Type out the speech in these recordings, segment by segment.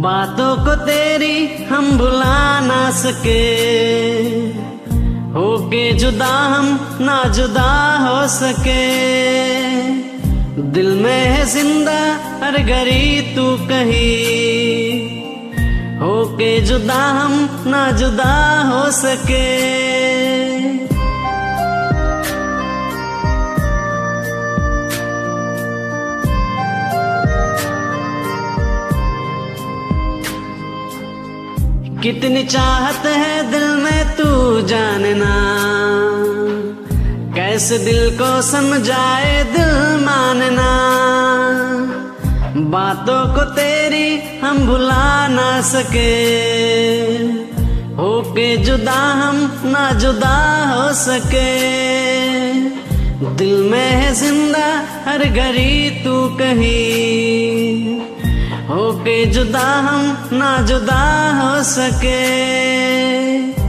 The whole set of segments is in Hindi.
बातों को तेरी हम भुला ना सके। होके जुदा हम ना जुदा हो सके। दिल में है ज़िंदा हर घड़ी तू कही। होके जुदा हम ना जुदा हो सके। कितनी चाहत है दिल में तू जानना। कैसे दिल को समझाए दिल मानना। बातों को तेरी हम भुला ना सके। होके जुदा हम ना जुदा हो सके। दिल में है ज़िंदा हर घड़ी तू कहीं। होके जुदा हम ना जुदा हो सके।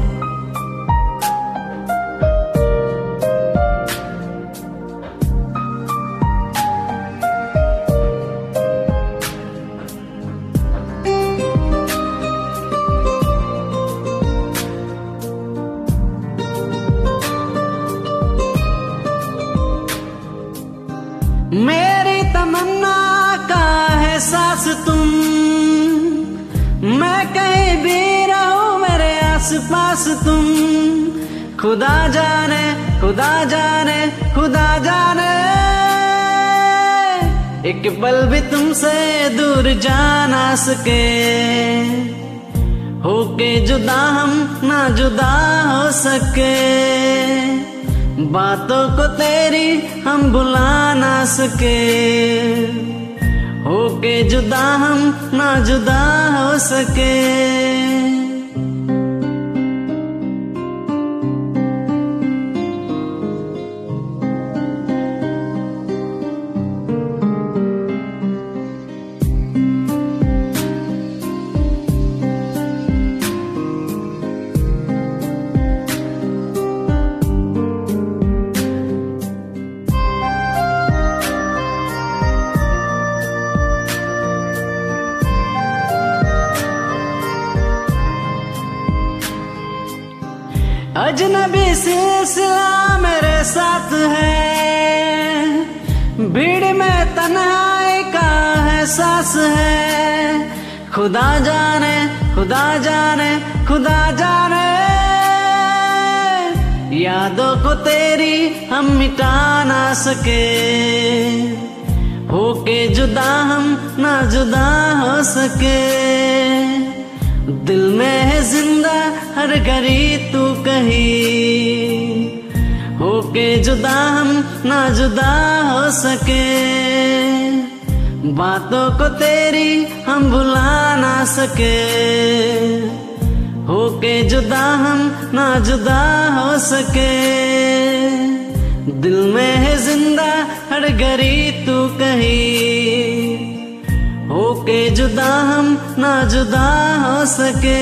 खुदा जाने खुदा जाने खुदा जाने। एक पल भी तुमसे दूर जा ना सके। होके जुदा हम ना जुदा हो सके। बातों को तेरी हम भुला ना सके। होके जुदा हम ना जुदा हो सके। अजनबी सिलसिला मेरे साथ है। भीड़ में तन्हाई का एहसास है। खुदा जाने खुदा जाने खुदा जाने। यादों को तेरी हम मिटा ना सके। होके जुदा हम ना जुदा हो सके। दिल में हर घड़ी तू कही। होके जुदा हम ना जुदा हो सके। बातों को तेरी हम भुला ना सके। होके जुदा हम ना जुदा हो सके। दिल में है ज़िंदा हर घड़ी तू कही। होके जुदा हम ना जुदा हो सके।